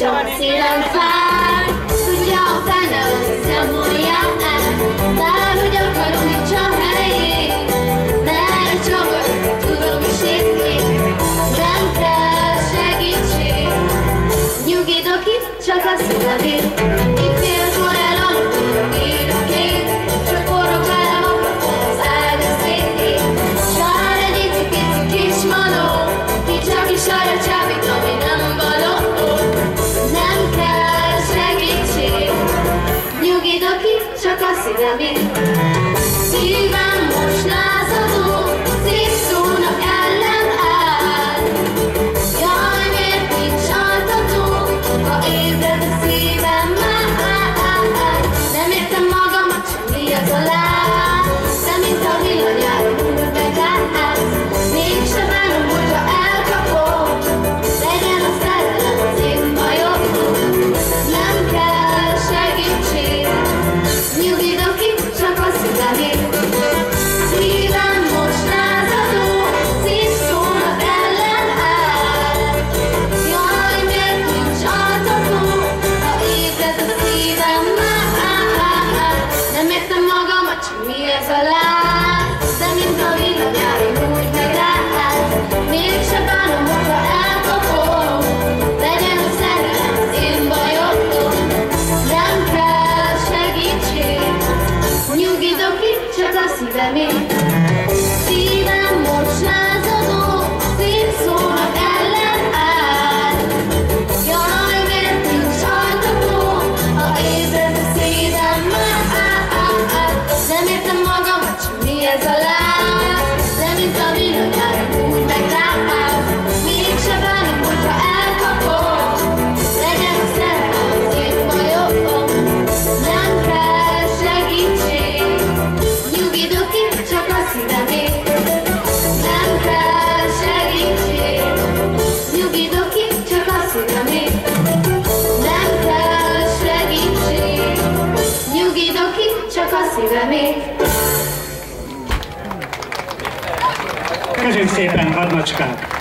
csak szívem fáj. Tudja a fene, nem múljam el, bárhogy akarom, nincs a. Mert csak tudom sírni, nem kell segítség. Nyugodok itt, csak a szívem. para mí. Sí. Csak mi ez a láz? De mint a villanyári múlt meg rád Mégse bánom, hogyha elkapom? Legyen a szerelem az én bajomtól Nem kell segítség Nyugodok itt, csak a szívemért. a szívemét. Köszönjük szépen, hadnacskák!